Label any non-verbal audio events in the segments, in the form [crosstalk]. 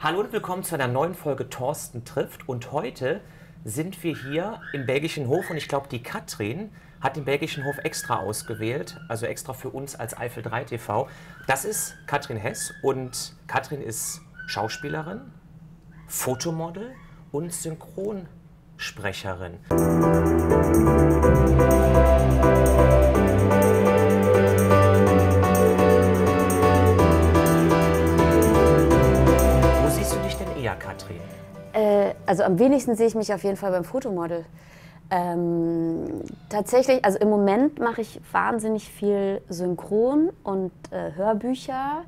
Hallo und willkommen zu einer neuen Folge Thorsten trifft. Und heute sind wir hier im belgischen Hof und ich glaube, die Katrin hat den belgischen Hof extra ausgewählt, also extra für uns als Eifel 3 TV. Das ist Katrin Hess und Katrin ist Schauspielerin, Fotomodel und Synchronsprecherin. Wo also am wenigsten sehe ich mich auf jeden Fall beim Fotomodel. Ähm, tatsächlich, also im Moment mache ich wahnsinnig viel Synchron und äh, Hörbücher.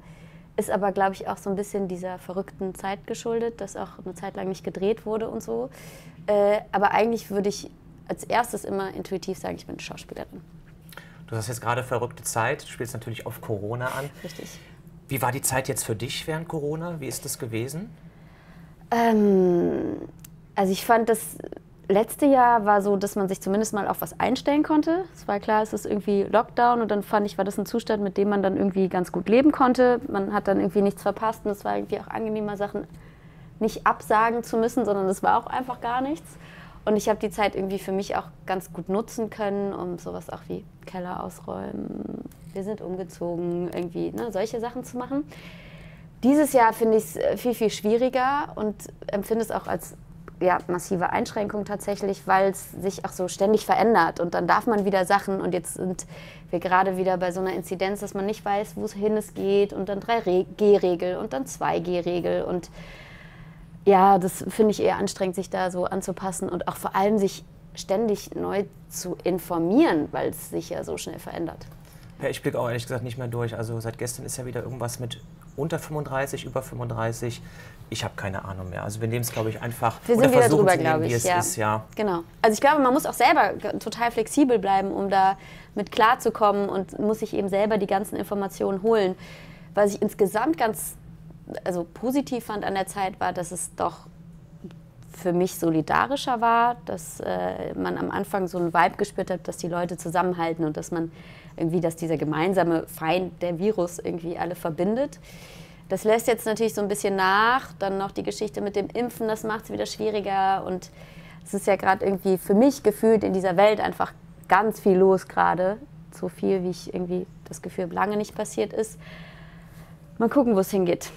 Ist aber, glaube ich, auch so ein bisschen dieser verrückten Zeit geschuldet, dass auch eine Zeit lang nicht gedreht wurde und so. Äh, aber eigentlich würde ich als erstes immer intuitiv sagen, ich bin Schauspielerin. Du hast jetzt gerade verrückte Zeit, du spielst natürlich auf Corona an. Richtig. Wie war die Zeit jetzt für dich während Corona? Wie ist das gewesen? Ähm, also ich fand das letzte Jahr war so, dass man sich zumindest mal auf was einstellen konnte. Es war klar, es ist irgendwie Lockdown und dann fand ich, war das ein Zustand, mit dem man dann irgendwie ganz gut leben konnte. Man hat dann irgendwie nichts verpasst und es war irgendwie auch angenehmer, Sachen nicht absagen zu müssen, sondern es war auch einfach gar nichts. Und ich habe die Zeit irgendwie für mich auch ganz gut nutzen können, um sowas auch wie Keller ausräumen, wir sind umgezogen, irgendwie ne, solche Sachen zu machen. Dieses Jahr finde ich es viel, viel schwieriger und empfinde es auch als ja, massive Einschränkung tatsächlich, weil es sich auch so ständig verändert. Und dann darf man wieder Sachen und jetzt sind wir gerade wieder bei so einer Inzidenz, dass man nicht weiß, wohin es geht und dann 3G-Regel und dann 2G-Regel und ja, das finde ich eher anstrengend, sich da so anzupassen und auch vor allem sich ständig neu zu informieren, weil es sich ja so schnell verändert. Ja, ich blicke auch ehrlich gesagt nicht mehr durch. Also seit gestern ist ja wieder irgendwas mit unter 35, über 35. Ich habe keine Ahnung mehr. Also wir nehmen es, glaube ich, einfach Wir sind wieder drüber, glaube wie ich. es Ja. ist. Ja. Genau. Also ich glaube, man muss auch selber total flexibel bleiben, um da mit klarzukommen und muss sich eben selber die ganzen Informationen holen. Was ich insgesamt ganz also positiv fand an der Zeit war, dass es doch für mich solidarischer war, dass äh, man am Anfang so einen Vibe gespürt hat, dass die Leute zusammenhalten und dass man irgendwie, dass dieser gemeinsame Feind, der Virus, irgendwie alle verbindet. Das lässt jetzt natürlich so ein bisschen nach. Dann noch die Geschichte mit dem Impfen, das macht es wieder schwieriger. Und es ist ja gerade irgendwie für mich gefühlt in dieser Welt einfach ganz viel los gerade. So viel, wie ich irgendwie das Gefühl lange nicht passiert ist. Mal gucken, wo es hingeht.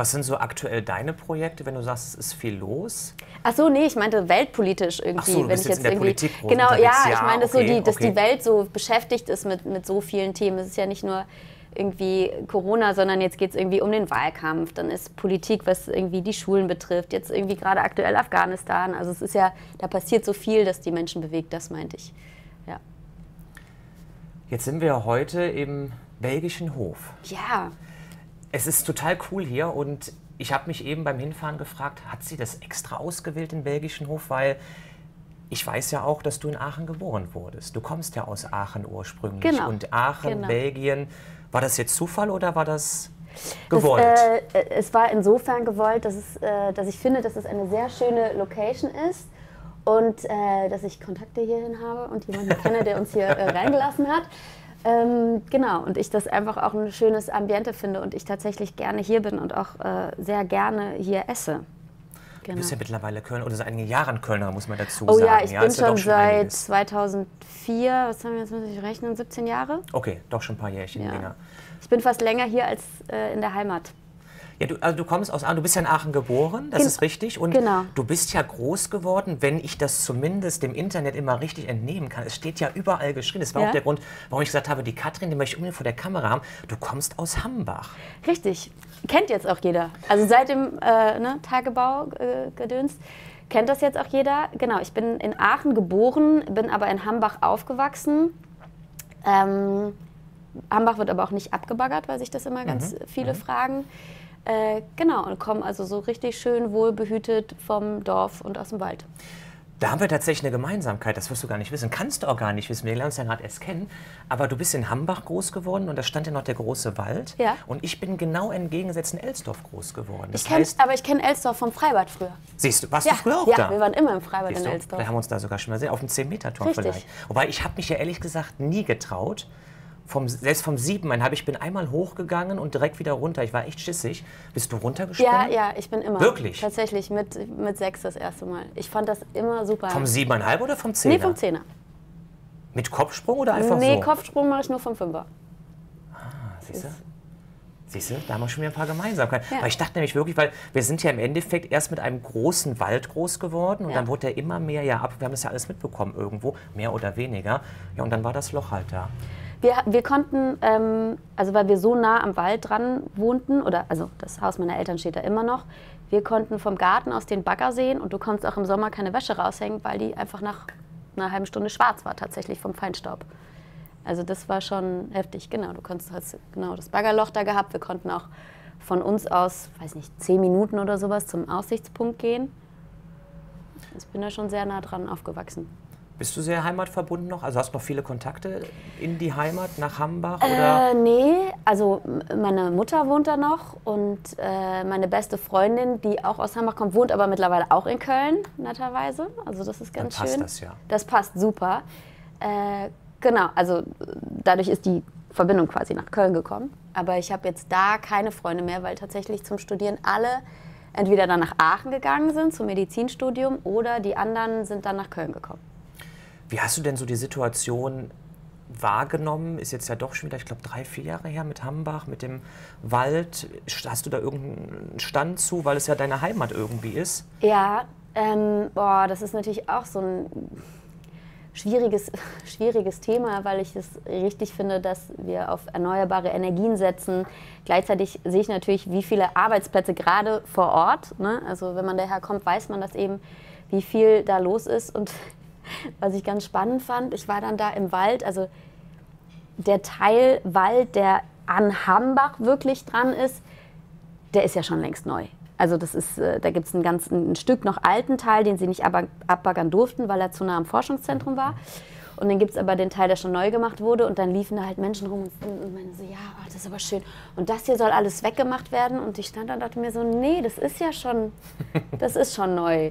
Was sind so aktuell deine Projekte, wenn du sagst, es ist viel los? Ach so, nee, ich meinte weltpolitisch irgendwie. Ach so, du bist jetzt in der irgendwie, Politik Genau, unterwegs. ja, ich Ja, meine, dass, okay, so die, dass okay. die Welt so beschäftigt ist mit, mit so vielen Themen. Es ist ja nicht nur irgendwie Corona, sondern jetzt geht es irgendwie um den Wahlkampf. Dann ist Politik, was irgendwie die Schulen betrifft. Jetzt irgendwie gerade aktuell Afghanistan. Also es ist ja, da passiert so viel, dass die Menschen bewegt, das meinte ich. Ja. Jetzt sind wir heute im belgischen Hof. Ja, Es ist total cool hier und ich habe mich eben beim Hinfahren gefragt, hat sie das extra ausgewählt, den belgischen Hof? Weil ich weiß ja auch, dass du in Aachen geboren wurdest. Du kommst ja aus Aachen ursprünglich. Genau, Und Aachen, genau. Belgien, war das jetzt Zufall oder war das Das, gewollt? äh, es war insofern gewollt, dass, es, äh, dass ich finde, dass es eine sehr schöne Location ist und äh, dass ich Kontakte hierhin habe und jemanden kenne, der uns hier äh, [laughs] reingelassen hat. Ähm, genau, und ich das einfach auch ein schönes Ambiente finde und ich tatsächlich gerne hier bin und auch äh, sehr gerne hier esse. Du Genau. bist ja mittlerweile Kölner oder seit einigen Jahren Kölner, muss man dazu Oh sagen. ja, ich bin ja schon doch seit einiges. 2004, was haben wir jetzt, muss ich rechnen, 17 Jahre? Okay, doch schon ein paar Jährchen Ja. länger. Ich bin fast länger hier als äh, in der Heimat. Ja, du, also du kommst aus Aachen, du bist ja in Aachen geboren, das Gen- ist richtig. Und genau. du bist ja groß geworden, wenn ich das zumindest dem Internet immer richtig entnehmen kann. Es steht ja überall geschrieben. Das war Ja. auch der Grund, warum ich gesagt habe, die Katrin, die möchte ich unbedingt vor der Kamera haben. Du kommst aus Hambach. Richtig. Kennt jetzt auch jeder. Also seit dem äh, ne, Tagebau äh, gedöns kennt das jetzt auch jeder. Genau, ich bin in Aachen geboren, bin aber in Hambach aufgewachsen. Ähm, Hambach wird aber auch nicht abgebaggert, weil sich das immer ganz viele fragen. Äh, genau, und komme also so richtig schön wohlbehütet vom Dorf und aus dem Wald. Da haben wir tatsächlich eine Gemeinsamkeit, das wirst du gar nicht wissen. Kannst du auch gar nicht wissen. Wir lernen uns ja gerade erst kennen. Aber du bist in Hambach groß geworden und da stand ja noch der große Wald. Ja. Und ich bin genau entgegengesetzt in Elsdorf groß geworden. Das Ich kenn, heißt, aber ich kenne Elsdorf vom Freibad früher. siehst du, warst Ja, du früher auch ja da? wir waren immer im Freibad Siehst in? Elsdorf. Vielleicht haben wir uns da sogar schon mal gesehen, auf dem 10-Meter-Turm Richtig. vielleicht. Wobei ich habe mich ja ehrlich gesagt nie getraut, vom, selbst vom habe ich bin einmal hochgegangen und direkt wieder runter. Ich war echt schissig. Bist du runtergesprungen? Ja, ja, ich bin immer. Wirklich? Tatsächlich, mit, mit sechs das erste Mal. Ich fand das immer super. Vom Siebeneinhalb oder vom Zehner? nee, vom Zehner. Mit Kopfsprung oder einfach nee, so? Kopfsprung mache ich nur vom Fünfer. Siehst du? Siehst du, da haben wir schon wieder ein paar Gemeinsamkeiten. Ja. Weil ich dachte nämlich wirklich, weil wir sind ja im Endeffekt erst mit einem großen Wald groß geworden und Ja. dann wurde er immer mehr ja ab. Wir haben das ja alles mitbekommen irgendwo, mehr oder weniger. Ja, und dann war das Loch halt da. Wir, wir konnten, ähm, also weil wir so nah am Wald dran wohnten, oder also das Haus meiner Eltern steht da immer noch, wir konnten vom Garten aus den Bagger sehen und du konntest auch im Sommer keine Wäsche raushängen, weil die einfach nach einer halben Stunde schwarz war, tatsächlich vom Feinstaub. Also das war schon heftig, genau. Du konntest hast genau das Baggerloch da gehabt. Wir konnten auch von uns aus, weiß nicht, zehn Minuten oder sowas zum Aussichtspunkt gehen. Ich bin da schon sehr nah dran aufgewachsen. Bist du sehr heimatverbunden noch? Also hast du noch viele Kontakte in die Heimat, nach Hambach? Oder? Äh, nee, also meine Mutter wohnt da noch und äh, meine beste Freundin, die auch aus Hambach kommt, wohnt aber mittlerweile auch in Köln, netterweise. Also das ist ganz Dann passt schön. das ja. Das passt super. Äh, genau, also dadurch ist die Verbindung quasi nach Köln gekommen. Aber ich habe jetzt da keine Freunde mehr, weil tatsächlich zum Studieren alle entweder dann nach Aachen gegangen sind zum Medizinstudium oder die anderen sind dann nach Köln gekommen. Wie hast du denn so die Situation wahrgenommen? Ist jetzt ja doch schon wieder, ich glaube, drei, vier Jahre her mit Hambach, mit dem Wald. Hast du da irgendeinen Stand zu, weil es ja deine Heimat irgendwie ist? Ja, ähm, boah, das ist natürlich auch so ein schwieriges, [laughs] schwieriges Thema, weil ich es richtig finde, dass wir auf erneuerbare Energien setzen. Gleichzeitig sehe ich natürlich, wie viele Arbeitsplätze gerade vor Ort, ne? also wenn man daher kommt, weiß man das eben, wie viel da los ist. Und was ich ganz spannend fand, ich war dann da im Wald, also der Teil Wald, der an Hambach wirklich dran ist, der ist ja schon längst neu. Also das ist, äh, da gibt es ein, ganz, ein Stück noch alten Teil, den sie nicht abba- abbaggern durften, weil er zu nah am Forschungszentrum war. Und dann gibt es aber den Teil, der schon neu gemacht wurde. Und dann liefen da halt Menschen rum und, und meinen so, ja, oh, das ist aber schön. Und das hier soll alles weggemacht werden. Und ich stand da und dachte mir so, nee, das ist ja schon, [laughs] das ist schon neu.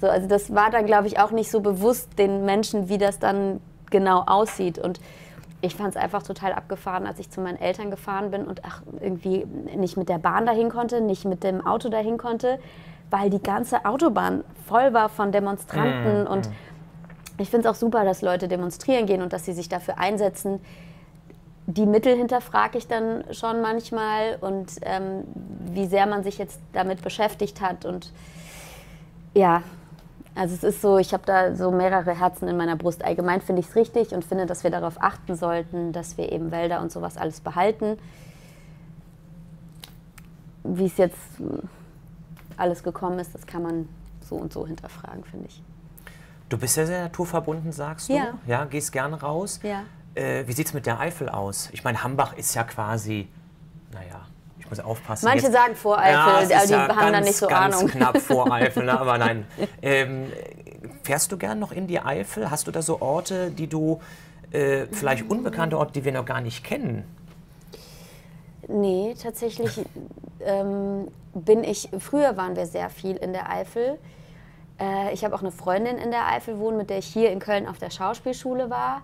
So, also das war dann, glaube ich, auch nicht so bewusst den Menschen, wie das dann genau aussieht. Und ich fand es einfach total abgefahren, als ich zu meinen Eltern gefahren bin und ach, irgendwie nicht mit der Bahn dahin konnte, nicht mit dem Auto dahin konnte, weil die ganze Autobahn voll war von Demonstranten. Und ich finde es auch super, dass Leute demonstrieren gehen und dass sie sich dafür einsetzen. Die Mittel hinterfrage ich dann schon manchmal und ähm, wie sehr man sich jetzt damit beschäftigt hat. Und ja, also es ist so, ich habe da so mehrere Herzen in meiner Brust. Allgemein finde ich es richtig und finde, dass wir darauf achten sollten, dass wir eben Wälder und sowas alles behalten. Wie es jetzt äh, alles gekommen ist, das kann man so und so hinterfragen, finde ich. Du bist ja sehr naturverbunden, sagst du. Ja. Ja, gehst gerne raus. Ja. Äh, wie sieht es mit der Eifel aus? Ich meine, Hambach ist ja quasi, naja, ich muss aufpassen. Manche jetzt- sagen Voreifel, ja, die ja haben ganz, da nicht so ganz Ahnung. knapp vor [laughs] Eifel, ne? aber nein. Ähm, fährst du gern noch in die Eifel? Hast du da so Orte, die du, äh, vielleicht unbekannte Orte, die wir noch gar nicht kennen? Nee, tatsächlich ähm, bin ich, früher waren wir sehr viel in der Eifel. Äh, ich habe auch eine Freundin in der Eifel wohnen, mit der ich hier in Köln auf der Schauspielschule war.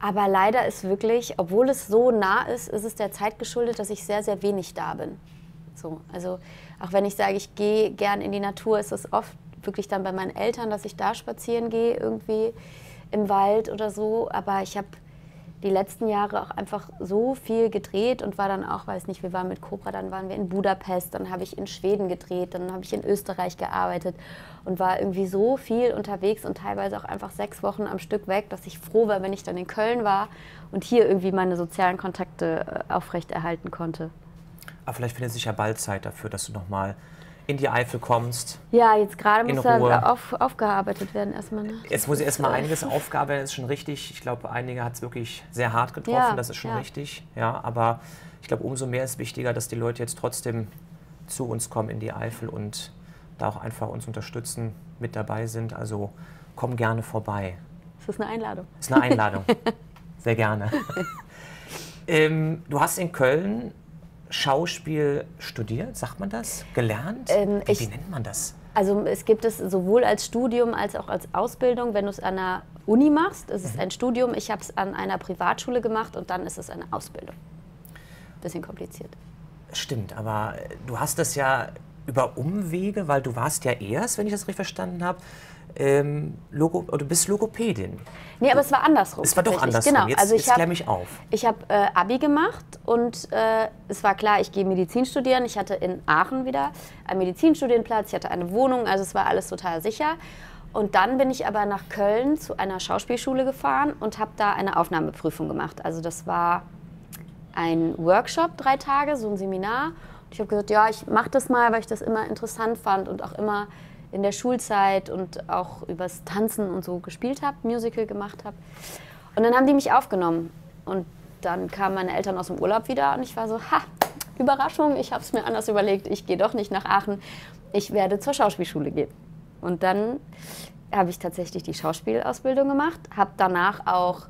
Aber leider ist wirklich, obwohl es so nah ist, ist es der Zeit geschuldet, dass ich sehr, sehr wenig da bin. So, also auch wenn ich sage, ich gehe gern in die Natur, ist es oft wirklich dann bei meinen Eltern, dass ich da spazieren gehe, irgendwie im Wald oder so. Aber ich habe die letzten Jahre auch einfach so viel gedreht und war dann auch, weiß nicht, wir waren mit Cobra, dann waren wir in Budapest, dann habe ich in Schweden gedreht, dann habe ich in Österreich gearbeitet und war irgendwie so viel unterwegs und teilweise auch einfach sechs Wochen am Stück weg, dass ich froh war, wenn ich dann in Köln war und hier irgendwie meine sozialen Kontakte äh, aufrechterhalten konnte. Aber vielleicht findet sich ja bald Zeit dafür, dass du nochmal in die Eifel kommst. Ja, jetzt gerade muss Ruhe. da auf, aufgearbeitet werden erstmal. Ne? Jetzt muss ich erstmal einiges aufgaben, das ist schon richtig. Ich glaube, einige hat es wirklich sehr hart getroffen, Ja, das ist schon ja. richtig. Ja, aber ich glaube, umso mehr ist wichtiger, dass die Leute jetzt trotzdem zu uns kommen in die Eifel und da auch einfach uns unterstützen, mit dabei sind. Also komm gerne vorbei. Das ist eine Einladung. Das ist eine Einladung. Sehr gerne. [laughs] ähm, du hast in Köln Schauspiel studiert, sagt man das? Gelernt? Ähm, wie, ich- wie nennt man das? Also es gibt es sowohl als Studium als auch als Ausbildung, wenn du es an einer Uni machst. Es ist ein Studium, ich habe es an einer Privatschule gemacht und dann ist es eine Ausbildung. Bisschen kompliziert. Stimmt, aber du hast das ja über Umwege, weil du warst ja erst, wenn ich das richtig verstanden habe, ähm, Logo, oder du bist Logopädin. Nee, aber es war andersrum. Es war doch andersrum. Genau. Jetzt, also ich jetzt habe mich auf. ich hab, äh, Abi gemacht und äh, es war klar, ich gehe Medizin studieren. Ich hatte in Aachen wieder einen Medizinstudienplatz, ich hatte eine Wohnung, also es war alles total sicher. Und dann bin ich aber nach Köln zu einer Schauspielschule gefahren und habe da eine Aufnahmeprüfung gemacht. Also das war ein Workshop, drei Tage, so ein Seminar. Und ich habe gesagt, ja, ich mache das mal, weil ich das immer interessant fand und auch immer in der Schulzeit und auch übers Tanzen und so gespielt habe, Musical gemacht habe. Und dann haben die mich aufgenommen. Und dann kamen meine Eltern aus dem Urlaub wieder und ich war so, ha, Überraschung, ich habe es mir anders überlegt, ich gehe doch nicht nach Aachen, ich werde zur Schauspielschule gehen. Und dann habe ich tatsächlich die Schauspielausbildung gemacht, habe danach auch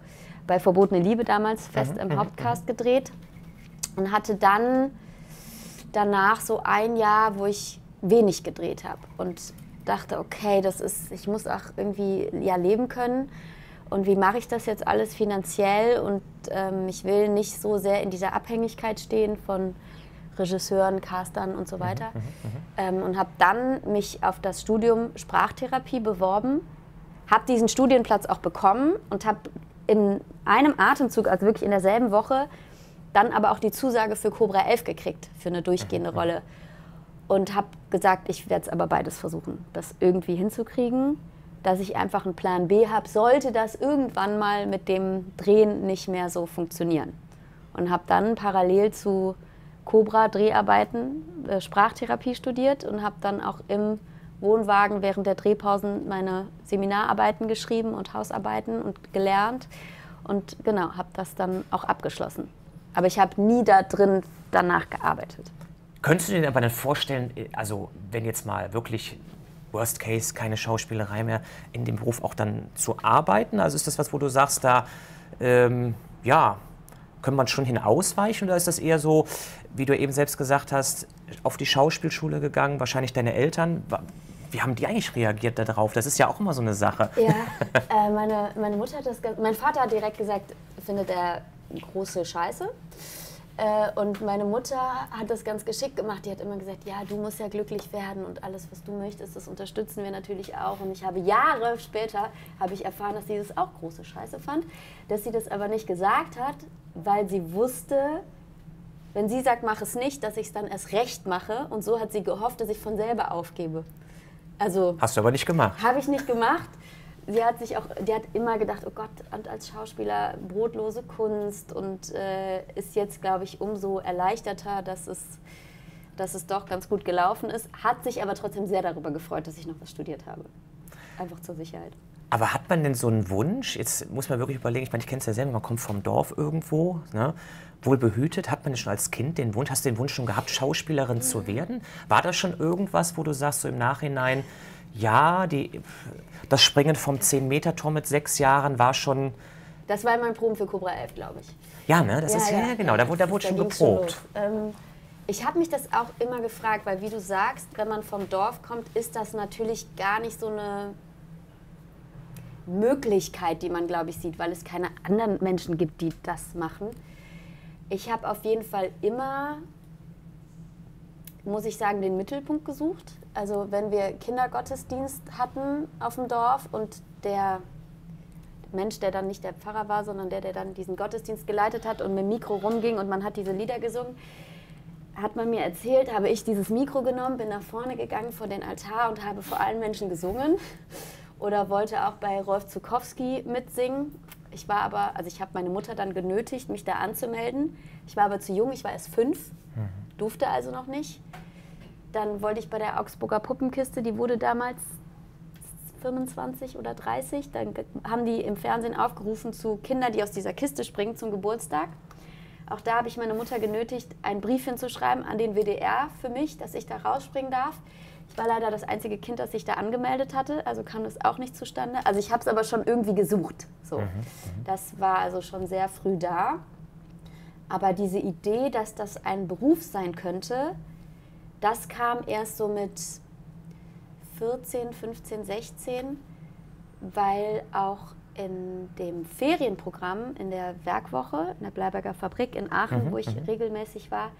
bei Verbotene Liebe damals fest im Hauptcast gedreht und hatte dann danach so ein Jahr, wo ich wenig gedreht habe und dachte, okay, das ist, ich muss auch irgendwie ja leben können. Und wie mache ich das jetzt alles finanziell? Und ähm, ich will nicht so sehr in dieser Abhängigkeit stehen von Regisseuren, Castern und so weiter. Ähm, und habe dann mich auf das Studium Sprachtherapie beworben, habe diesen Studienplatz auch bekommen und habe in einem Atemzug, also wirklich in derselben Woche, dann aber auch die Zusage für Cobra 11 gekriegt, für eine durchgehende Rolle. Und habe gesagt, ich werde es aber beides versuchen, das irgendwie hinzukriegen, dass ich einfach einen Plan B habe, sollte das irgendwann mal mit dem Drehen nicht mehr so funktionieren. Und habe dann parallel zu Cobra Dreharbeiten äh, Sprachtherapie studiert und habe dann auch im Wohnwagen während der Drehpausen meine Seminararbeiten geschrieben und Hausarbeiten und gelernt und genau, habe das dann auch abgeschlossen. Aber ich habe nie da drin danach gearbeitet. Könntest du dir aber dann vorstellen, also wenn jetzt mal wirklich Worst Case, keine Schauspielerei mehr, in dem Beruf auch dann zu arbeiten? Also ist das was, wo du sagst, da, ähm, ja, können man schon hin ausweichen oder ist das eher so, wie du eben selbst gesagt hast, auf die Schauspielschule gegangen, wahrscheinlich deine Eltern? Wie haben die eigentlich reagiert darauf? Das ist ja auch immer so eine Sache. Ja, [laughs] äh, meine, meine Mutter hat das, mein Vater hat direkt gesagt, findet er große Scheiße. Äh, und meine Mutter hat das ganz geschickt gemacht. Die hat immer gesagt, ja, du musst ja glücklich werden und alles, was du möchtest, das unterstützen wir natürlich auch. Und ich habe Jahre später habe ich erfahren, dass sie das auch große Scheiße fand, dass sie das aber nicht gesagt hat, weil sie wusste, wenn sie sagt, mach es nicht, dass ich es dann erst recht mache. Und so hat sie gehofft, dass ich von selber aufgebe. Also Hast du aber nicht gemacht. habe ich nicht gemacht. Sie hat sich auch, die hat immer gedacht, oh Gott, und als Schauspieler brotlose Kunst und äh, ist jetzt, glaube ich, umso erleichterter, dass es, dass es doch ganz gut gelaufen ist. Hat sich aber trotzdem sehr darüber gefreut, dass ich noch was studiert habe. Einfach zur Sicherheit. Aber hat man denn so einen Wunsch? Jetzt muss man wirklich überlegen, ich meine, ich kenne es ja selber, man kommt vom Dorf irgendwo, ne? wohl behütet. Hat man denn schon als Kind den Wunsch, hast du den Wunsch schon gehabt, Schauspielerin zu werden? War das schon irgendwas, wo du sagst, so im Nachhinein, ja, die, das Springen vom 10-Meter-Tor mit sechs Jahren war schon, Das war mein Proben für Cobra 11, glaube ich. ja, ne? Das ist ja, genau, da wurde, da wurde schon geprobt. los. Ähm, ich habe mich das auch immer gefragt, weil wie du sagst, wenn man vom Dorf kommt, ist das natürlich gar nicht so eine Möglichkeit, die man, glaube ich, sieht, weil es keine anderen Menschen gibt, die das machen. Ich habe auf jeden Fall immer, muss ich sagen, den Mittelpunkt gesucht. Also wenn wir Kindergottesdienst hatten auf dem Dorf und der Mensch, der dann nicht der Pfarrer war, sondern der, der dann diesen Gottesdienst geleitet hat und mit dem Mikro rumging und man hat diese Lieder gesungen, hat man mir erzählt, habe ich dieses Mikro genommen, bin nach vorne gegangen vor den Altar und habe vor allen Menschen gesungen oder wollte auch bei Rolf Zukowski mitsingen. Ich war aber, also ich habe meine Mutter dann genötigt, mich da anzumelden. Ich war aber zu jung, ich war erst fünf, durfte also noch nicht. Dann wollte ich bei der Augsburger Puppenkiste, die wurde damals 25 oder 30. Dann haben die im Fernsehen aufgerufen zu Kindern, die aus dieser Kiste springen zum Geburtstag. Auch da habe ich meine Mutter genötigt, einen Brief hinzuschreiben an den WDR für mich, dass ich da rausspringen darf. Ich war leider das einzige Kind, das sich da angemeldet hatte, also kam das auch nicht zustande. Also ich habe es aber schon irgendwie gesucht. So. Das war also schon sehr früh da. Aber diese Idee, dass das ein Beruf sein könnte, das kam erst so mit 14, 15, 16, weil auch in dem Ferienprogramm in der Werkwoche in der Bleiberger Fabrik in Aachen, Mhm, wo ich mhm. regelmäßig war,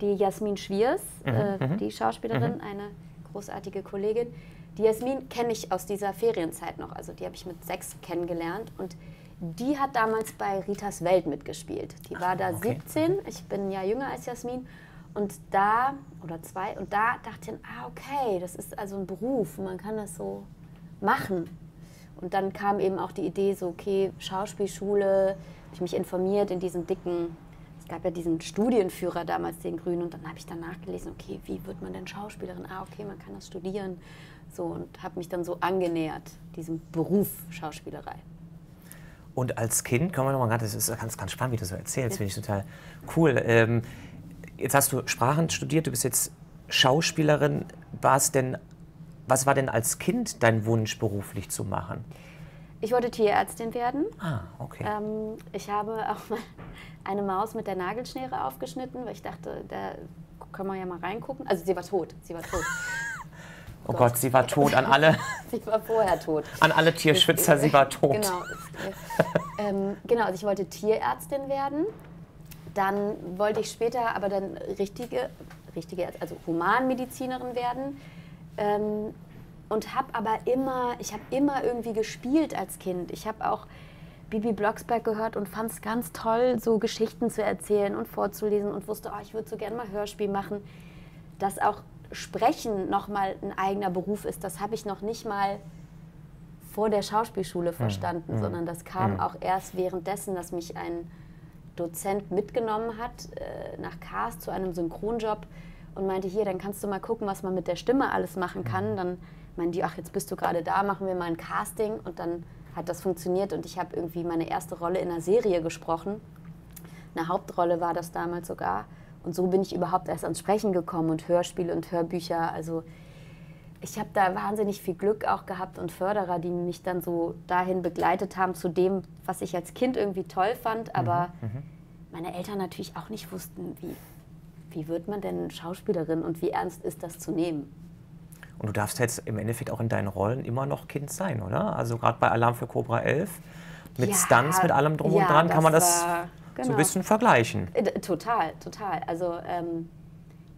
die Jasmin Schwiers, Mhm, äh, mhm. die Schauspielerin, eine großartige Kollegin. Die Jasmin kenne ich aus dieser Ferienzeit noch, also die habe ich mit sechs kennengelernt und die hat damals bei Ritas Welt mitgespielt. Die war da okay. 17, ich bin ja jünger als Jasmin und da, oder zwei, und da dachte ich, ah okay, das ist also ein Beruf, man kann das so machen. Und dann kam eben auch die Idee, so, okay, Schauspielschule, habe ich mich informiert in diesem dicken, es gab ja diesen Studienführer damals, den Grünen, und dann habe ich dann nachgelesen, okay, wie wird man denn Schauspielerin? Ah, okay, man kann das studieren. So, und habe mich dann so angenähert, diesem Beruf Schauspielerei. Und als Kind, können wir nochmal gerade, das ist ganz, ganz spannend, wie du so erzählst, finde ich total cool. Ähm, jetzt hast du Sprachen studiert, du bist jetzt Schauspielerin. War es denn, was war denn als Kind dein Wunsch, beruflich zu machen? Ich wollte Tierärztin werden. Ah, okay. Ähm, ich habe auch mal eine Maus mit der Nagelschnere aufgeschnitten, weil ich dachte, da können wir ja mal reingucken. Also sie war tot, sie war tot. [laughs] oh Gott, sie war tot an alle, [laughs] sie war vorher tot. an alle Tierschützer, sie war [laughs] tot. Genau. ähm, genau, also ich wollte Tierärztin werden. Dann wollte ich später aber dann richtige, richtige also Humanmedizinerin werden. Ähm, und habe aber immer, ich habe immer irgendwie gespielt als Kind. Ich habe auch Bibi Blocksberg gehört und fand es ganz toll, so Geschichten zu erzählen und vorzulesen und wusste, oh, ich würde so gerne mal Hörspiel machen. Dass auch Sprechen nochmal ein eigener Beruf ist, das habe ich noch nicht mal vor der Schauspielschule verstanden, sondern das kam auch erst währenddessen, dass mich ein Dozent mitgenommen hat äh, nach Kars zu einem Synchronjob und meinte, hier, dann kannst du mal gucken, was man mit der Stimme alles machen kann. Dann meinen die, ach, jetzt bist du gerade da, machen wir mal ein Casting. Und dann hat das funktioniert und ich habe irgendwie meine erste Rolle in einer Serie gesprochen. Eine Hauptrolle war das damals sogar. Und so bin ich überhaupt erst ans Sprechen gekommen und Hörspiele und Hörbücher. Also ich habe da wahnsinnig viel Glück auch gehabt und Förderer, die mich dann so dahin begleitet haben zu dem, was ich als Kind irgendwie toll fand, aber meine Eltern natürlich auch nicht wussten, wie, wie wird man denn Schauspielerin und wie ernst ist das zu nehmen. Und du darfst jetzt im Endeffekt auch in deinen Rollen immer noch Kind sein, oder? Also gerade bei Alarm für Cobra 11, mit Ja, Stunts, mit allem drum ja, und dran, kann man das war- so ein genau. bisschen vergleichen. Äh, Total, total. Also ähm,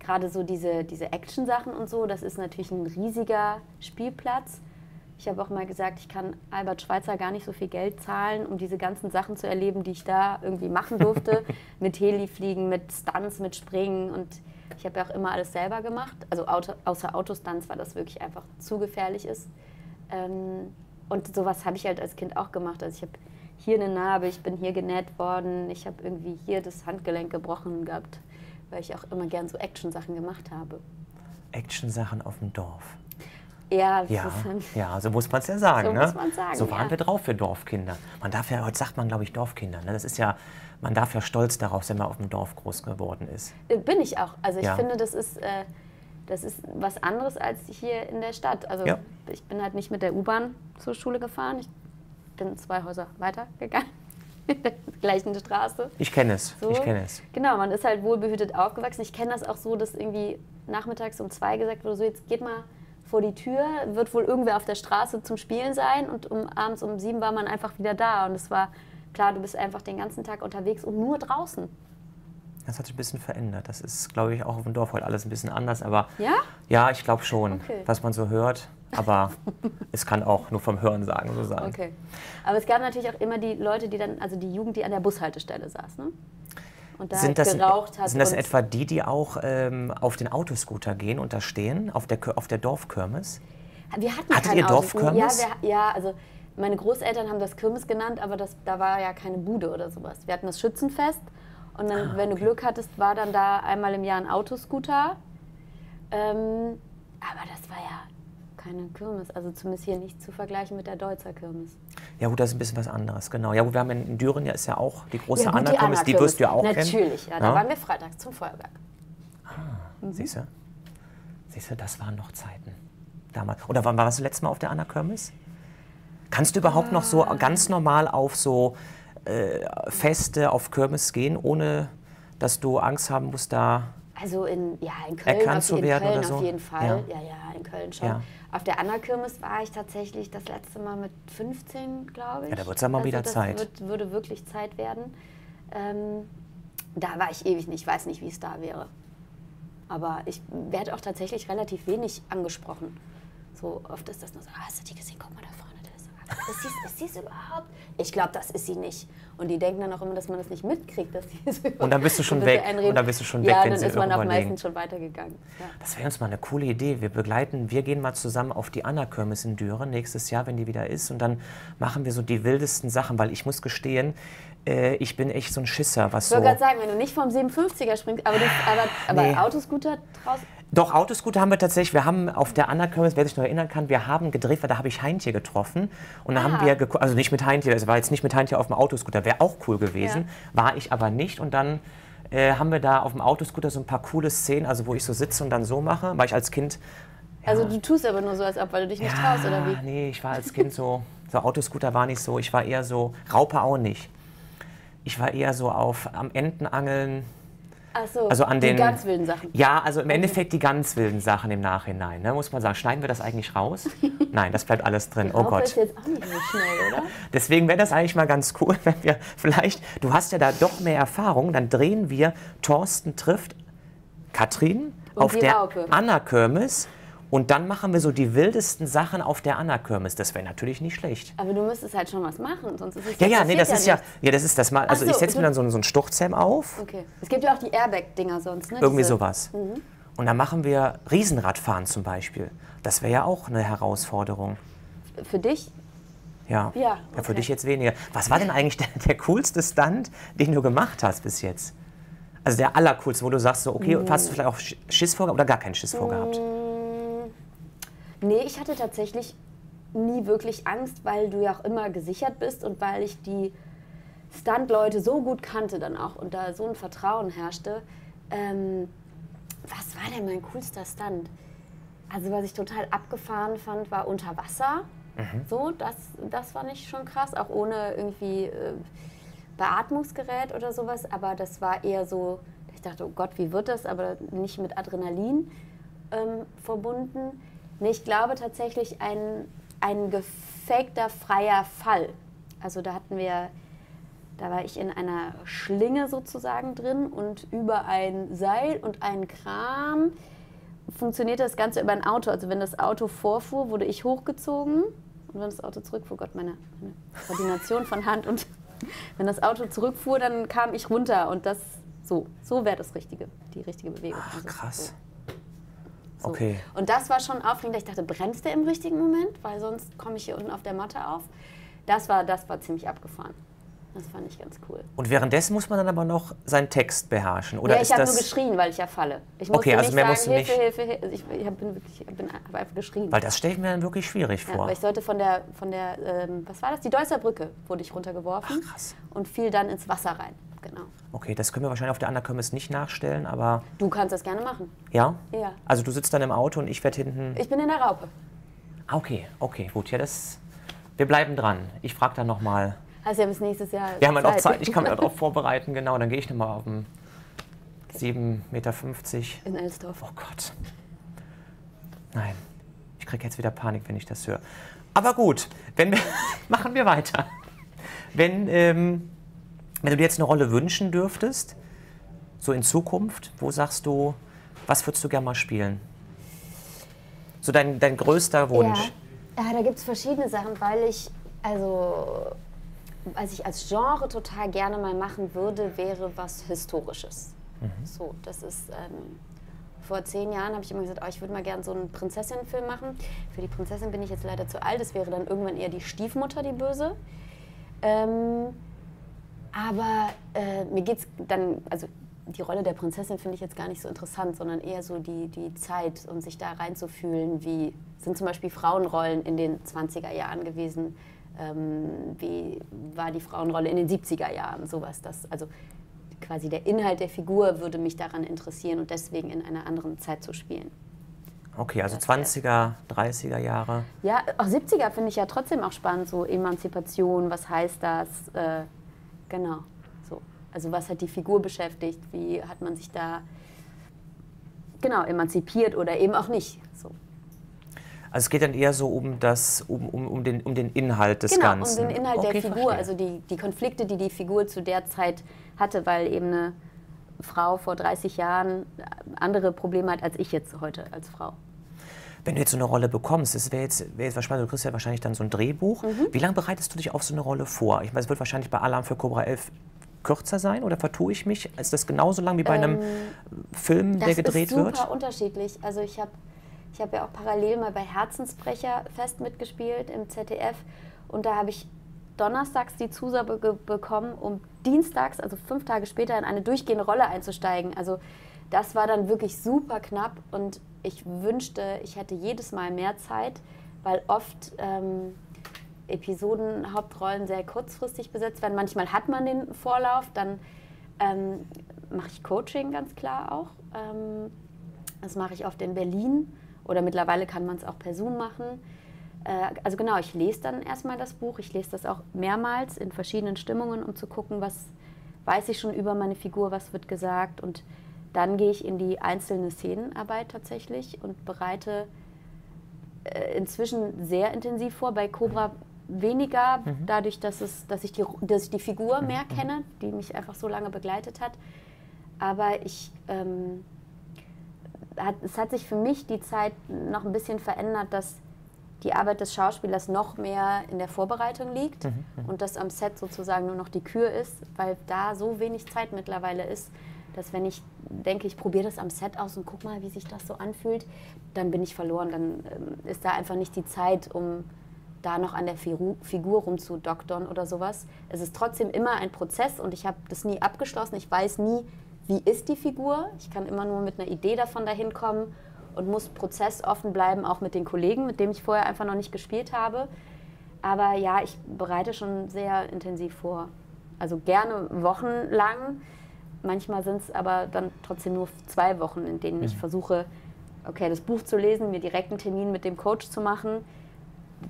gerade so diese, diese Action-Sachen und so, das ist natürlich ein riesiger Spielplatz. Ich habe auch mal gesagt, ich kann Albert Schweitzer gar nicht so viel Geld zahlen, um diese ganzen Sachen zu erleben, die ich da irgendwie machen durfte. [laughs] mit Helifliegen, mit Stunts, mit Springen. Und ich habe ja auch immer alles selber gemacht. Also Auto, außer Autostunts, weil das wirklich einfach zu gefährlich ist. Ähm, und sowas habe ich halt als Kind auch gemacht. Also ich habe hier eine Narbe, ich bin hier genäht worden, ich habe irgendwie hier das Handgelenk gebrochen gehabt, weil ich auch immer gern so Action-Sachen gemacht habe. Action-Sachen auf dem Dorf. Ja, Ja, ja, so muss man es ja sagen. [laughs] So ne? sagen, So waren ja. wir drauf für Dorfkinder. Man darf ja, heute sagt man, glaube ich, Dorfkinder. Ne? Das ist ja, man darf ja stolz darauf sein, wenn man auf dem Dorf groß geworden ist. Äh, Bin ich auch. Also ich Ja. finde, das ist, äh, das ist was anderes als hier in der Stadt. Also ich bin halt nicht mit der U-Bahn zur Schule gefahren. Ich bin zwei Häuser weiter gegangen. [laughs] der gleichen Straße. Ich kenne es, So. ich kenne es. Genau, man ist halt wohlbehütet aufgewachsen. Ich kenne das auch so, dass irgendwie nachmittags um zwei gesagt wurde, so jetzt geht mal vor die Tür, wird wohl irgendwer auf der Straße zum Spielen sein und um, abends um sieben war man einfach wieder da und es war klar, du bist einfach den ganzen Tag unterwegs und nur draußen. Das hat sich ein bisschen verändert. Das ist, glaube ich, auch auf dem Dorf heute alles ein bisschen anders. Aber Ja? ja, ich glaube schon, Okay. was man so hört. Aber es kann auch nur vom Hören sagen so sein. Okay. Aber es gab natürlich auch immer die Leute, die dann, also die Jugend, die an der Bushaltestelle saß, ne? Und da Sind halt das, geraucht hat. sind das etwa die, die auch ähm, auf den Autoscooter gehen und da stehen, auf der, auf der Dorfkirmes? Wir hatten Hattet ihr. Dorfkirmes? Ja, wir, ja, also meine Großeltern haben das Kirmes genannt, aber das, da war ja keine Bude oder sowas. Wir hatten das Schützenfest und dann, Ah, wenn du Glück hattest, war dann da einmal im Jahr ein Autoscooter. Ähm, aber das war ja keine Kirmes, also zumindest hier nicht zu vergleichen mit der Deutzer Kirmes. Ja gut, das ist ein bisschen was anderes, genau. Ja gut, wir haben in, Düren ja ist ja auch die große Ja, gut, die Anna-Kirmes, die wirst du ja auch kennen. Natürlich, ja, da waren wir freitags zum Feuerwerk. Siehst du? Siehst du, das waren noch Zeiten. Damals. Oder wann warst du letztes Mal auf der Anna-Kirmes? Kannst du überhaupt noch so ganz normal auf so äh, Feste, auf Kirmes gehen, ohne dass du Angst haben musst, da Also in, ja, in Köln, Erkannt auf, zu in werden Köln oder so? auf jeden Fall. Ja. Ja. ja, in Köln schon. Ja. Auf der Anna-Kirmes war ich tatsächlich das letzte Mal mit 15, glaube ich. Ja, da wird's ja mal wieder das Zeit. Wird, würde wirklich Zeit werden. Ähm, da war ich ewig nicht, ich weiß nicht, wie es da wäre. Aber ich werde auch tatsächlich relativ wenig angesprochen. So oft ist das nur so, ah, hast du die gesehen? Guck mal da vorne. Ist, sie, ist sie es überhaupt? Ich glaube, das ist sie nicht. Und die denken dann auch immer, dass man das nicht mitkriegt, dass sie es Und dann bist du schon weg. Und dann bist du schon weg, ja, wenn dann sie ist man auch meistens schon weitergegangen. Ja. Das wäre uns mal eine coole Idee. Wir begleiten, wir gehen mal zusammen auf die Anna-Kirmes in Düren nächstes Jahr, wenn die wieder ist. Und dann machen wir so die wildesten Sachen, weil ich muss gestehen, äh, ich bin echt so ein Schisser, was Ich so. wollte gerade sagen, wenn du nicht vom 57er springst, aber, du, aber, aber Nee. Autoscooter draußen. Doch, Autoscooter haben wir tatsächlich. Wir haben auf der Anna-Kirmes, wer sich noch erinnern kann, wir haben gedreht, weil da habe ich Heintje getroffen. Und da Ah. haben wir, also nicht mit Heintje, also war jetzt nicht mit Heintje auf dem Autoscooter, wäre auch cool gewesen. War ich aber nicht. Und dann äh, haben wir da auf dem Autoscooter so ein paar coole Szenen, also wo ich so sitze und dann so mache, weil ich als Kind. Also du tust aber nur so, als ob, weil du dich nicht traust, oder wie? Nee, ich war als Kind so, so Autoscooter war nicht so, ich war eher so, Raupe auch nicht. Ich war eher so auf am Entenangeln. Ach so, Also an die den- ganz wilden Sachen. Ja, also im Endeffekt die ganz wilden Sachen im Nachhinein, ne, muss man sagen. Schneiden wir das eigentlich raus? [laughs] Nein, das bleibt alles drin. Oh Raupe ist Gott. jetzt auch nicht so schnell, oder? [laughs] Deswegen wäre das eigentlich mal ganz cool, [laughs] wenn wir vielleicht, du hast ja da doch mehr Erfahrung, dann drehen wir Thorsten trifft Katrin Und auf der Raupe. Anna-Kirmes und dann machen wir so die wildesten Sachen auf der Anna-Kirmes. Das wäre natürlich nicht schlecht. Aber du müsstest halt schon was machen, sonst ist es Ja, ja, nee, das ist ja, nichts. ja, das ist das mal. Also Ach ich so, setze mir dann so, einen- so einen Sturzhelm auf, Okay. Es gibt ja auch die Airbag-Dinger sonst, ne? irgendwie Diese- sowas. Und dann machen wir Riesenradfahren zum Beispiel. Das wäre ja auch eine Herausforderung. Für dich? Ja. Ja, für okay. dich jetzt weniger. Was war denn eigentlich der, der coolste Stunt, den du gemacht hast bis jetzt? Also der allercoolste, wo du sagst, so, okay, hast du vielleicht auch Sch- Schiss vor oder gar keinen Schiss vorgehabt? Nee, ich hatte tatsächlich nie wirklich Angst, weil du ja auch immer gesichert bist und weil ich die Stunt-Leute so gut kannte dann auch und da so ein Vertrauen herrschte. Ähm, was war denn mein coolster Stunt? Also was ich total abgefahren fand, war unter Wasser. So, das, das fand ich schon krass, auch ohne irgendwie äh, Beatmungsgerät oder sowas. Aber das war eher so, ich dachte, oh Gott, wie wird das? Aber nicht mit Adrenalin ähm, verbunden. Nee, ich glaube tatsächlich ein, ein gefakter freier Fall. Also da hatten wir, da war ich in einer Schlinge sozusagen drin und über ein Seil und einen Kran funktionierte das Ganze über ein Auto. Also wenn das Auto vorfuhr, wurde ich hochgezogen und wenn das Auto zurückfuhr, Gott, meine, meine Koordination von Hand und [laughs] wenn das Auto zurückfuhr, dann kam ich runter und das so, so wäre das richtige, die richtige Bewegung. Ach, Also krass. So. Okay. Und das war schon aufregend. Ich dachte, bremst der im richtigen Moment, weil sonst komme ich hier unten auf der Matte auf. Das war, das war ziemlich abgefahren. Das fand ich ganz cool. Und währenddessen muss man dann aber noch seinen Text beherrschen, oder ja, ich habe nur geschrien, weil ich ja falle. Ich musste Okay, also nicht mehr sagen, musst du Hilfe, nicht. Hilfe, Hilfe. Also ich, ich bin wirklich, ich bin einfach geschrien. Weil das stelle ich mir dann wirklich schwierig ja, vor. aber ich sollte von der, von der ähm, was war das? Die Deusser Brücke wurde ich runtergeworfen Ach, krass. und fiel dann ins Wasser rein. Genau. Okay, das können wir wahrscheinlich auf der Anna-Kirmes nicht nachstellen, aber Du kannst das gerne machen. ja? Ja. Also du sitzt dann im Auto und ich werde hinten. Ich bin in der Raupe. Ah, okay, okay, gut. Ja, das. Wir bleiben dran. Ich frage dann nochmal. Hast ja bis nächstes Jahr. Wir haben halt auch Zeit, ich kann mich darauf [laughs] vorbereiten, genau. Dann gehe ich nochmal auf den 7,50 Meter. In Elsdorf. Oh Gott. Nein, ich kriege jetzt wieder Panik, wenn ich das höre. Aber gut, wenn wir, [laughs] machen wir weiter. Wenn, ähm, wenn du dir jetzt eine Rolle wünschen dürftest, so in Zukunft, wo sagst du, was würdest du gerne mal spielen? So dein, dein größter Wunsch. Ja, ja da gibt es verschiedene Sachen, weil ich, also, was ich als Genre total gerne mal machen würde, wäre was Historisches. So, das ist, ähm, vor zehn Jahren habe ich immer gesagt, oh, ich würde mal gerne so einen Prinzessinnenfilm machen. Für die Prinzessin bin ich jetzt leider zu alt, es wäre dann irgendwann eher die Stiefmutter, die Böse. Ähm, aber äh, mir geht's dann, also die Rolle der Prinzessin finde ich jetzt gar nicht so interessant, sondern eher so die, die Zeit und sich da reinzufühlen, wie sind zum Beispiel Frauenrollen in den 20er Jahren gewesen, ähm, wie war die Frauenrolle in den 70er Jahren, sowas. Das, also quasi der Inhalt der Figur würde mich daran interessieren und deswegen in einer anderen Zeit zu spielen. Okay, also 20er, 30er Jahre. Ja, auch 70er finde ich ja trotzdem auch spannend, so Emanzipation, was heißt das? Äh, genau, so. Also was hat die Figur beschäftigt? Wie hat man sich da genau, emanzipiert oder eben auch nicht. So. Also es geht dann eher so um, das, um, um, um, den, um den Inhalt des genau, Ganzen. um den Inhalt okay, der Figur, verstehe. also die, die Konflikte, die die Figur zu der Zeit hatte, weil eben eine Frau vor 30 Jahren andere Probleme hat als ich jetzt heute als Frau. Wenn du jetzt so eine Rolle bekommst, das wäre jetzt, wär jetzt spannend, du kriegst ja wahrscheinlich dann so ein Drehbuch. Mhm. Wie lange bereitest du dich auf so eine Rolle vor? Ich meine, es wird wahrscheinlich bei Alarm für Cobra 11 kürzer sein oder vertue ich mich? Ist das genauso lang wie bei einem Film, der gedreht Ähm, das ist wird? super unterschiedlich. Also ich habe ich hab ja auch parallel mal bei Herzensbrecher fest mitgespielt im ZDF und da habe ich donnerstags die Zusage ge- bekommen, um dienstags, also fünf Tage später, in eine durchgehende Rolle einzusteigen. Also das war dann wirklich super knapp und ich wünschte, ich hätte jedes Mal mehr Zeit, weil oft ähm, Episoden, Hauptrollen sehr kurzfristig besetzt werden. Manchmal hat man den Vorlauf, dann ähm, mache ich Coaching ganz klar auch. Ähm, das mache ich oft in Berlin oder mittlerweile kann man es auch per Zoom machen. Äh, also genau, ich lese dann erstmal das Buch. Ich lese das auch mehrmals in verschiedenen Stimmungen, um zu gucken, was weiß ich schon über meine Figur, was wird gesagt. Und dann gehe ich in die einzelne Szenenarbeit tatsächlich und bereite äh, inzwischen sehr intensiv vor. Bei Cobra weniger, dadurch, dass, es, dass, ich die, dass ich die Figur mehr kenne, die mich einfach so lange begleitet hat. Aber ich, ähm, hat, es hat sich für mich die Zeit noch ein bisschen verändert, dass die Arbeit des Schauspielers noch mehr in der Vorbereitung liegt und dass am Set sozusagen nur noch die Kür ist, weil da so wenig Zeit mittlerweile ist, dass wenn ich denke, ich probiere das am Set aus und guck mal, wie sich das so anfühlt, dann bin ich verloren. Dann ähm, ist da einfach nicht die Zeit, um da noch an der Firu- Figur rumzudoktern oder sowas. Es ist trotzdem immer ein Prozess und ich habe das nie abgeschlossen. Ich weiß nie, wie ist die Figur. Ich kann immer nur mit einer Idee davon dahin kommen und muss prozessoffen bleiben, auch mit den Kollegen, mit denen ich vorher einfach noch nicht gespielt habe. Aber ja, ich bereite schon sehr intensiv vor. Also gerne wochenlang. Manchmal sind es aber dann trotzdem nur zwei Wochen, in denen ich versuche, okay, das Buch zu lesen, mir direkt einen Termin mit dem Coach zu machen,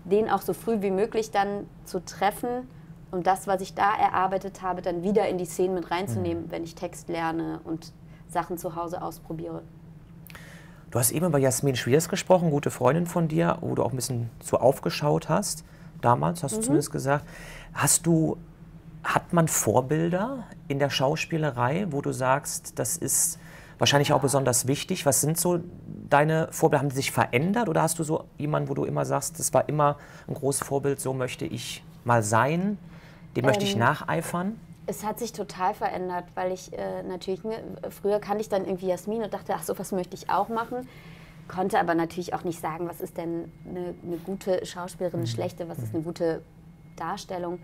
den auch so früh wie möglich dann zu treffen und das, was ich da erarbeitet habe, dann wieder in die Szenen mit reinzunehmen, wenn ich Text lerne und Sachen zu Hause ausprobiere. Du hast eben über Jasmin Schwiers gesprochen, gute Freundin von dir, wo du auch ein bisschen so aufgeschaut hast. Damals Mhm. hast du zumindest gesagt. Hast du, hat man Vorbilder in der Schauspielerei, wo du sagst, das ist wahrscheinlich auch besonders wichtig? Was sind so deine Vorbilder? Haben die sich verändert oder hast du so jemanden, wo du immer sagst, das war immer ein großes Vorbild, so möchte ich mal sein, dem möchte ich Ähm, nacheifern? Es hat sich total verändert, weil ich äh, natürlich, ne, früher kannte ich dann irgendwie Jasmin und dachte, ach so, was möchte ich auch machen. Konnte aber natürlich auch nicht sagen, was ist denn eine, eine gute Schauspielerin, eine schlechte, was ist eine gute Darstellung.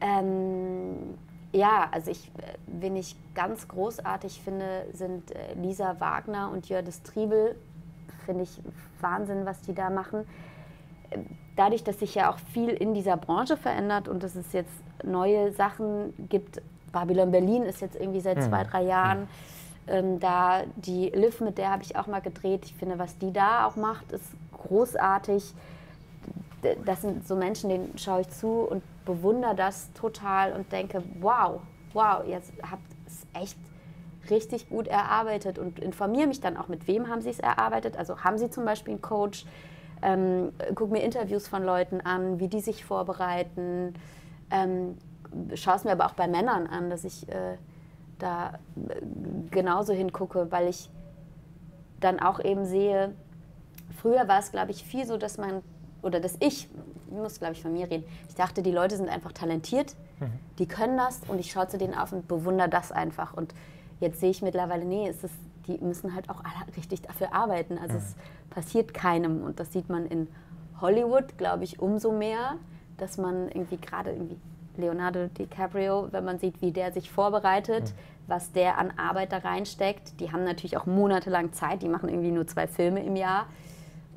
Ähm, ja, also ich, äh, wen ich ganz großartig finde, sind äh, Lisa Wagner und Jördis Triebel. Finde ich Wahnsinn, was die da machen dadurch, dass sich ja auch viel in dieser Branche verändert und dass es jetzt neue Sachen gibt, Babylon Berlin ist jetzt irgendwie seit zwei, drei Jahren ähm, da, die Liv, mit der habe ich auch mal gedreht. Ich finde, was die da auch macht, ist großartig. Das sind so Menschen, denen schaue ich zu und bewundere das total und denke, wow, wow, jetzt habt es echt richtig gut erarbeitet und informiere mich dann auch, mit wem haben sie es erarbeitet. Also haben sie zum Beispiel einen Coach, ähm, guck mir Interviews von Leuten an, wie die sich vorbereiten. Ähm, Schaue es mir aber auch bei Männern an, dass ich äh, da äh, genauso hingucke, weil ich dann auch eben sehe, früher war es, glaube ich, viel so, dass man, oder dass ich, ich muss, glaube ich, von mir reden, ich dachte, die Leute sind einfach talentiert, die können das und ich schaue zu denen auf und bewundere das einfach. Und jetzt sehe ich mittlerweile, nee, es ist, die müssen halt auch alle richtig dafür arbeiten. Also es passiert keinem und das sieht man in Hollywood, glaube ich, umso mehr, dass man irgendwie gerade irgendwie Leonardo DiCaprio, wenn man sieht, wie der sich vorbereitet, was der an Arbeit da reinsteckt. Die haben natürlich auch monatelang Zeit, die machen irgendwie nur zwei Filme im Jahr.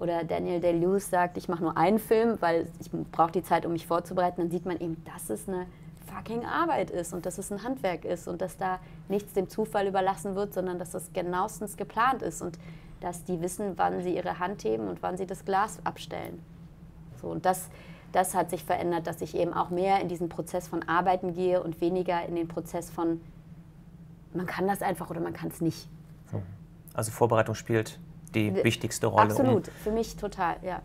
Oder Daniel Day-Lewis sagt, ich mache nur einen Film, weil ich brauche die Zeit, um mich vorzubereiten. Dann sieht man eben, dass es eine fucking Arbeit ist und dass es ein Handwerk ist und dass da nichts dem Zufall überlassen wird, sondern dass das genauestens geplant ist und dass die wissen, wann sie ihre Hand heben und wann sie das Glas abstellen. So, und das, das hat sich verändert, dass ich eben auch mehr in diesen Prozess von Arbeiten gehe und weniger in den Prozess von, man kann das einfach oder man kann es nicht. So. Also Vorbereitung spielt die wichtigste Rolle. Absolut, um für mich total, ja.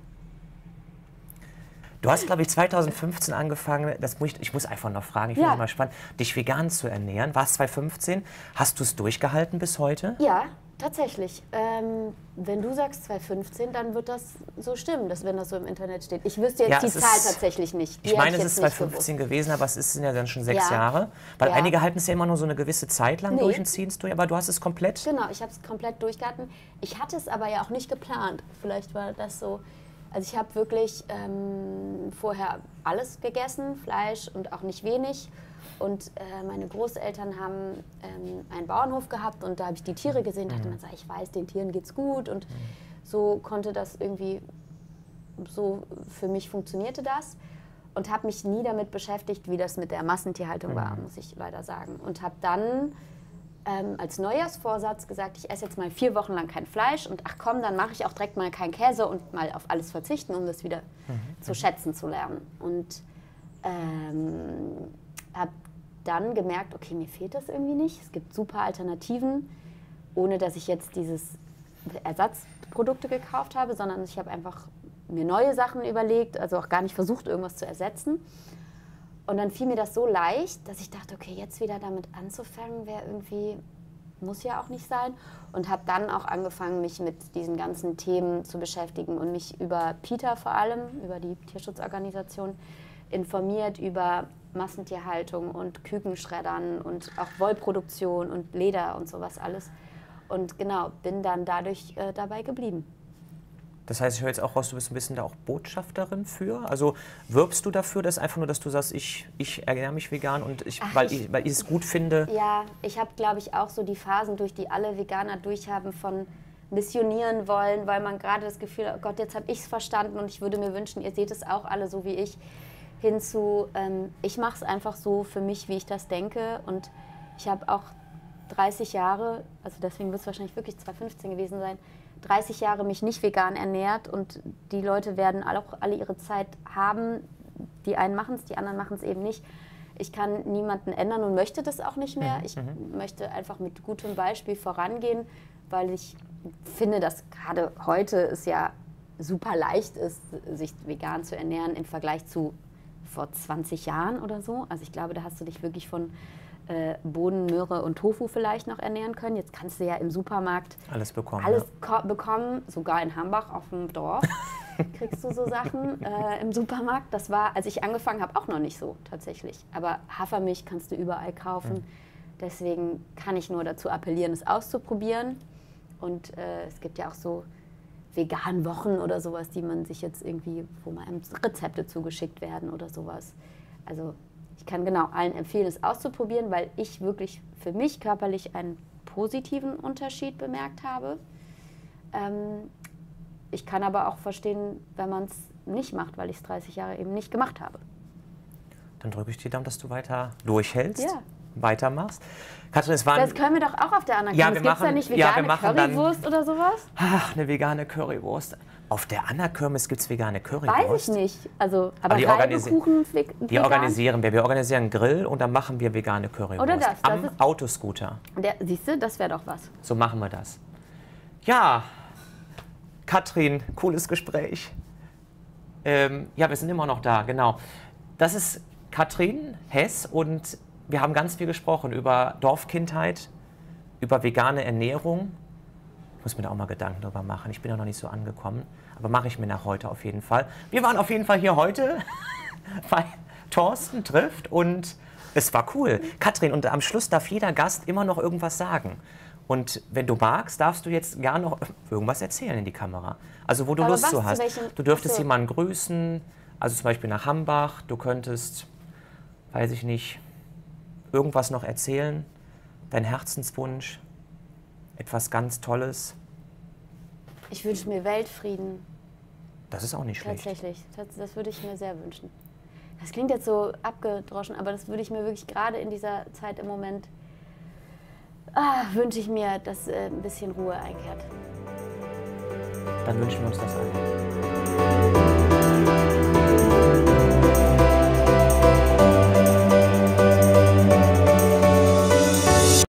Du hast, glaube ich, 2015 angefangen, das muss ich, ich muss einfach noch fragen, ich finde ja. mal spannend, dich vegan zu ernähren. War es 2015? Hast du es durchgehalten bis heute? Ja, tatsächlich. Ähm, wenn du sagst 2015, dann wird das so stimmen, dass wenn das so im Internet steht. Ich wüsste jetzt ja, die Zahl tatsächlich nicht. Die ich meine, es ist 2015 gewesen, aber es sind ja dann schon sechs ja. Jahre. Weil ja. einige halten es ja immer nur so eine gewisse Zeit lang nee. durch und ziehen es durch, aber du hast es komplett. Genau, ich habe es komplett durchgehalten. Ich hatte es aber ja auch nicht geplant. Vielleicht war das so also ich habe wirklich ähm, vorher alles gegessen, Fleisch und auch nicht wenig. Und äh, meine Großeltern haben ähm, einen Bauernhof gehabt und da habe ich die Tiere gesehen, dachte mhm. man, ich weiß, den Tieren geht's gut und mhm. so konnte das irgendwie, so für mich funktionierte das und habe mich nie damit beschäftigt, wie das mit der Massentierhaltung mhm. war, muss ich leider sagen. Und habe dann ähm, als Neujahrsvorsatz gesagt, ich esse jetzt mal vier Wochen lang kein Fleisch und ach komm, dann mache ich auch direkt mal keinen Käse und mal auf alles verzichten, um das wieder mhm. zu schätzen zu lernen. Und ähm, habe dann gemerkt, okay, mir fehlt das irgendwie nicht. Es gibt super Alternativen, ohne dass ich jetzt dieses Ersatzprodukte gekauft habe, sondern ich habe einfach mir neue Sachen überlegt, also auch gar nicht versucht, irgendwas zu ersetzen. Und dann fiel mir das so leicht, dass ich dachte, okay, jetzt wieder damit anzufangen, wäre irgendwie, muss ja auch nicht sein. Und habe dann auch angefangen, mich mit diesen ganzen Themen zu beschäftigen und mich über PETA vor allem, über die Tierschutzorganisation, informiert über Massentierhaltung und Kükenschreddern und auch Wollproduktion und Leder und sowas alles. Und genau, bin dann dadurch äh, dabei geblieben. Das heißt, ich höre jetzt auch raus, du bist ein bisschen da auch Botschafterin für. Also wirbst du dafür, dass einfach nur, dass du sagst, ich, ich ernähre mich vegan und ich, Ach, weil, ich, weil ich es gut finde? Ja, ich habe, glaube ich, auch so die Phasen, durch die alle Veganer durchhaben von missionieren wollen, weil man gerade das Gefühl hat, oh Gott, jetzt habe ich es verstanden und ich würde mir wünschen, ihr seht es auch alle so wie ich, hinzu, ähm, ich mache es einfach so für mich, wie ich das denke und ich habe auch 30 Jahre, also deswegen wird es wahrscheinlich wirklich 2015 gewesen sein, 30 Jahre mich nicht vegan ernährt und die Leute werden auch alle ihre Zeit haben. Die einen machen es, die anderen machen es eben nicht. Ich kann niemanden ändern und möchte das auch nicht mehr. Mhm, ich mhm. möchte einfach mit gutem Beispiel vorangehen, weil ich finde, dass gerade heute es ja super leicht ist, sich vegan zu ernähren im Vergleich zu vor 20 Jahren oder so. Also ich glaube, da hast du dich wirklich von äh, Bohnen, Möhre und Tofu vielleicht noch ernähren können. Jetzt kannst du ja im Supermarkt alles bekommen. Alles ja. bekommen, sogar in Hambach auf dem Dorf [laughs] kriegst du so Sachen äh, im Supermarkt. Das war, als ich angefangen habe, auch noch nicht so tatsächlich. Aber Hafermilch kannst du überall kaufen. Mhm. Deswegen kann ich nur dazu appellieren, es auszuprobieren. Und äh, es gibt ja auch so vegan Wochen oder sowas, die man sich jetzt irgendwie, wo mal Rezepte zugeschickt werden oder sowas. Also ich kann genau allen empfehlen, es auszuprobieren, weil ich wirklich für mich körperlich einen positiven Unterschied bemerkt habe. Ähm, ich kann aber auch verstehen, wenn man es nicht macht, weil ich es 30 Jahre eben nicht gemacht habe. Dann drücke ich dir Daumen, dass du weiter durchhältst. Ja. Weitermachst. Katrin, es waren das können wir doch auch auf der anderen ja, Gibt es da nicht vegane ja, Currywurst dann, oder sowas? Ach, eine vegane Currywurst. Auf der Anna-Kirmes gibt es vegane Currywurst. Weiß ich nicht. Also, aber, aber die, organisi die organisieren wir. Wir organisieren einen Grill und dann machen wir vegane Currywurst. Oder das. Am das Autoscooter. Der, siehst du, das wäre doch was. So machen wir das. Ja, Katrin, cooles Gespräch. Ähm, ja, wir sind immer noch da, genau. Das ist Katrin Hess und wir haben ganz viel gesprochen über Dorfkindheit, über vegane Ernährung muss mir da auch mal Gedanken darüber machen. Ich bin ja noch nicht so angekommen, aber mache ich mir nach heute auf jeden Fall. Wir waren auf jeden Fall hier heute [laughs] bei Thorsten trifft und es war cool. Katrin, und am Schluss darf jeder Gast immer noch irgendwas sagen. Und wenn du magst, darfst du jetzt gar noch irgendwas erzählen in die Kamera. Also wo du aber Lust zu hast. Du dürftest so. jemanden grüßen, also zum Beispiel nach Hambach. Du könntest, weiß ich nicht, irgendwas noch erzählen. Dein Herzenswunsch etwas ganz Tolles? Ich wünsche mir Weltfrieden. Das ist auch nicht schlecht. Tatsächlich, das, das würde ich mir sehr wünschen. Das klingt jetzt so abgedroschen, aber das würde ich mir wirklich gerade in dieser Zeit im Moment ah, wünsche ich mir, dass äh, ein bisschen Ruhe einkehrt. Dann wünschen wir uns das alle.